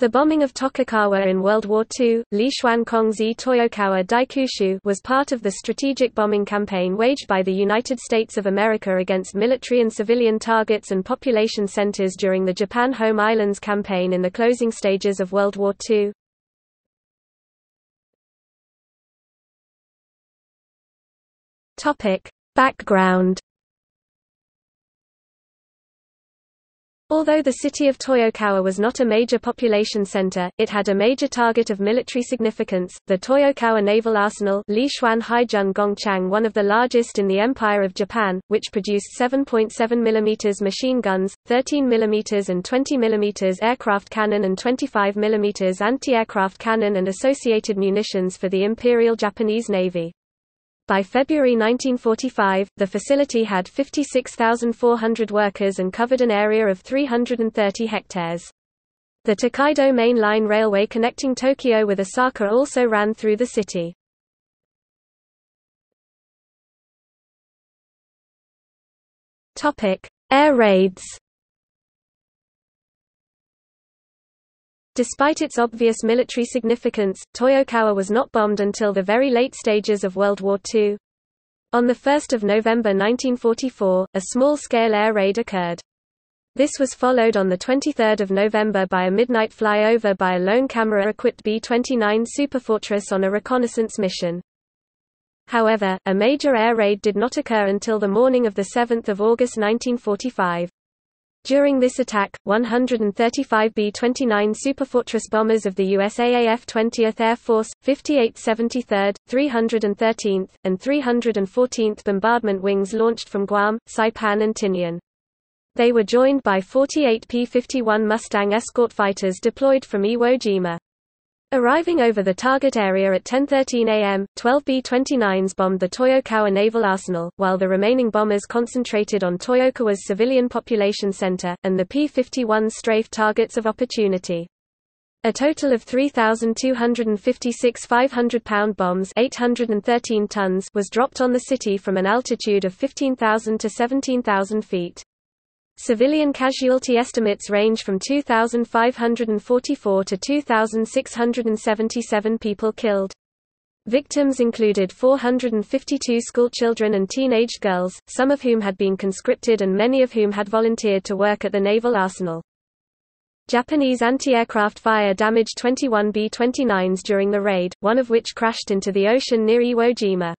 The bombing of Tokokawa in World War II, Li Kongzi Toyokawa Daikushu was part of the strategic bombing campaign waged by the United States of America against military and civilian targets and population centers during the Japan Home Islands campaign in the closing stages of World War II. Background Although the city of Toyokawa was not a major population center, it had a major target of military significance, the Toyokawa Naval Arsenal Li Xuan Haijun Gongchang one of the largest in the Empire of Japan, which produced 7.7 mm machine guns, 13 mm and 20 mm aircraft cannon and 25 mm anti-aircraft cannon and associated munitions for the Imperial Japanese Navy. By February 1945, the facility had 56,400 workers and covered an area of 330 hectares. The Tokaido Main Line Railway connecting Tokyo with Osaka also ran through the city. Air raids Despite its obvious military significance, Toyokawa was not bombed until the very late stages of World War II. On 1 November 1944, a small-scale air raid occurred. This was followed on 23 November by a midnight flyover by a lone camera-equipped B-29 Superfortress on a reconnaissance mission. However, a major air raid did not occur until the morning of 7 August 1945. During this attack, 135 B-29 Superfortress bombers of the USAAF 20th Air Force, 58th 73rd, 313th, and 314th Bombardment Wings launched from Guam, Saipan and Tinian. They were joined by 48 P-51 Mustang escort fighters deployed from Iwo Jima. Arriving over the target area at 10.13 am, 12 B-29s bombed the Toyokawa Naval Arsenal, while the remaining bombers concentrated on Toyokawa's civilian population center, and the P-51 strafe targets of opportunity. A total of 3,256 500-pound bombs 813 tons was dropped on the city from an altitude of 15,000 to 17,000 feet. Civilian casualty estimates range from 2,544 to 2,677 people killed. Victims included 452 schoolchildren and teenaged girls, some of whom had been conscripted and many of whom had volunteered to work at the naval arsenal. Japanese anti-aircraft fire damaged 21 B-29s during the raid, one of which crashed into the ocean near Iwo Jima.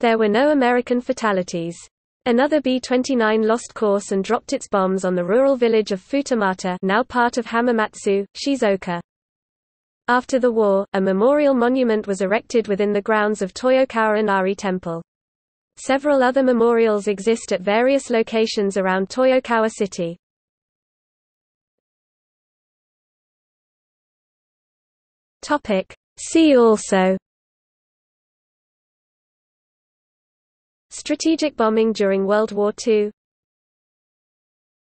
There were no American fatalities. Another B-29 lost course and dropped its bombs on the rural village of Futamata now part of Hamamatsu, Shizuoka. After the war, a memorial monument was erected within the grounds of Toyokawa Inari Temple. Several other memorials exist at various locations around Toyokawa City. See also Strategic bombing during World War II